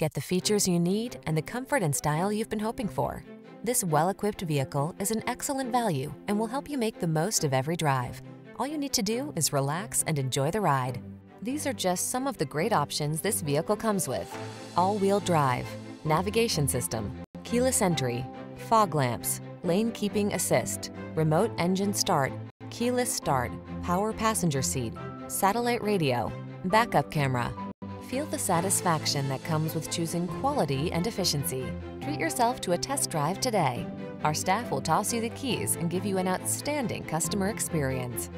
Get the features you need and the comfort and style you've been hoping for. This well-equipped vehicle is an excellent value and will help you make the most of every drive. All you need to do is relax and enjoy the ride. These are just some of the great options this vehicle comes with. All-wheel drive, navigation system, keyless entry, fog lamps, lane keeping assist, remote engine start, keyless start, power passenger seat, satellite radio, backup camera. Feel the satisfaction that comes with choosing quality and efficiency. Treat yourself to a test drive today. Our staff will toss you the keys and give you an outstanding customer experience.